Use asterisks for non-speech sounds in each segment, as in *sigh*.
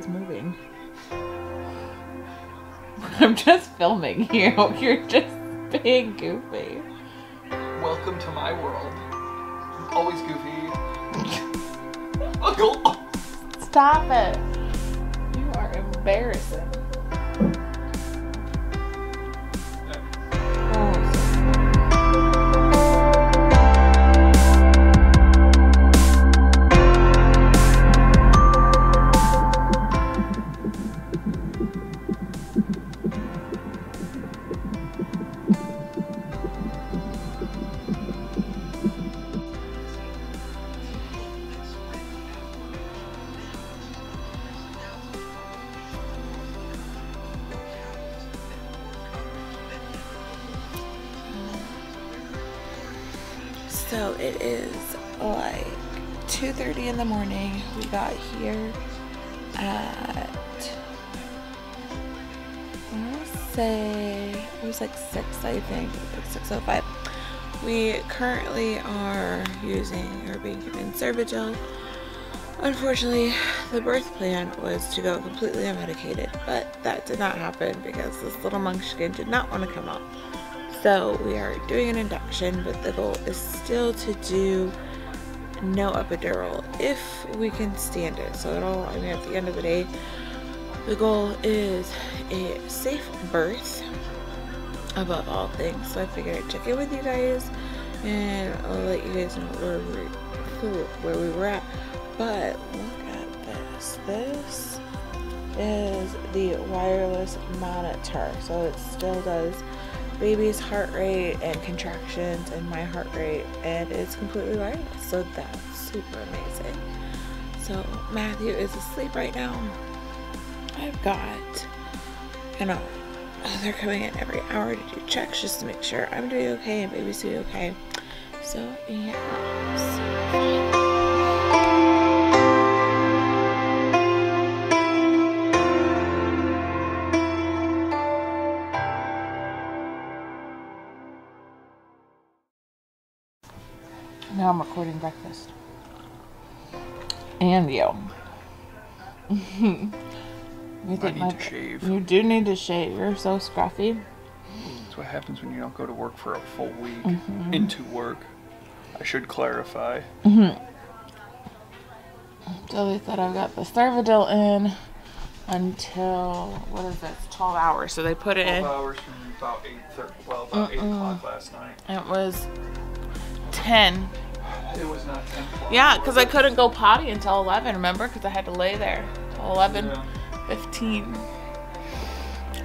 doing? *laughs* I'm just filming you. *laughs* You're just being goofy. Welcome to my world. Always goofy. *laughs* Stop it. You are embarrassing. So it is like 2:30 in the morning. We got here at I want say it was like six, I think, like 6:05. We currently are using or being given Cervidil. Unfortunately, the birth plan was to go completely unmedicated, but that did not happen because this little munchkin did not want to come out. So we are doing an induction, but the goal is still to do no epidural if we can stand it. So it'll, I mean, at the end of the day, the goal is a safe birth above all things. So I figured I'd check in with you guys and I'll let you guys know where we, where we were at. But look at this. This is the wireless monitor. So it still does baby's heart rate and contractions and my heart rate and it's completely wireless so that's super amazing. So matthew is asleep right now. I've got you know they're coming in every hour to do checks just to make sure i'm doing okay and baby's doing okay. So yeah recording breakfast. And you. *laughs* you I need to shave. You do need to shave. You're so scruffy. That's what happens when you don't go to work for a full week. Mm-hmm. Into work. I should clarify. So they said I've got the Cervidil in until what is it? It's 12 hours. So they put it 12 in. hours from about 8 thir- well, about 8 o'clock last night. It was 10. It was not 10 o'clock. Yeah, because I couldn't go potty until 11. Remember? Because I had to lay there till 11. Yeah. 15.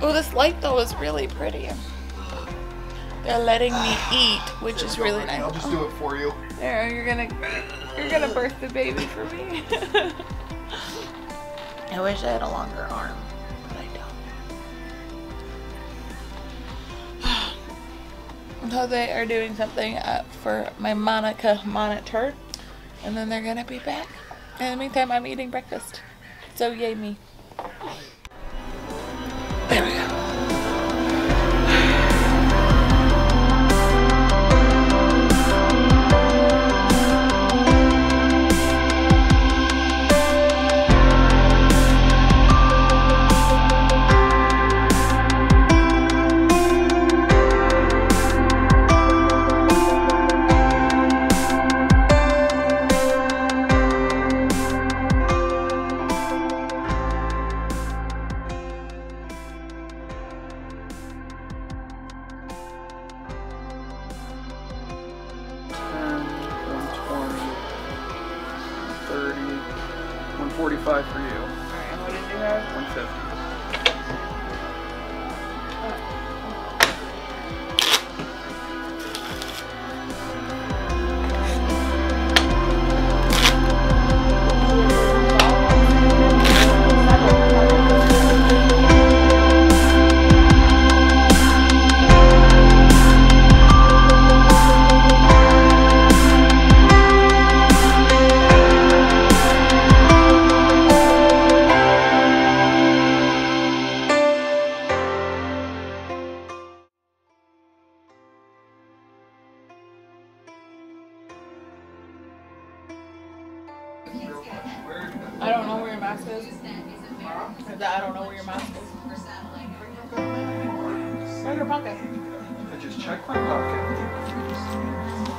Oh, this light though is really pretty. They're letting me eat, which is really nice. I'll just do it for you. There, you're gonna, you're gonna birth the baby for me. *laughs* I wish I had a longer arm, they are doing something uh, for my Monica monitor, and then they're gonna be back. In the meantime, I'm eating breakfast. So yay me. 145 for you. Alright, what did you have? 150. I don't know where your mask is. I don't know where your mask is. Where's your pocket? I just checked my pocket.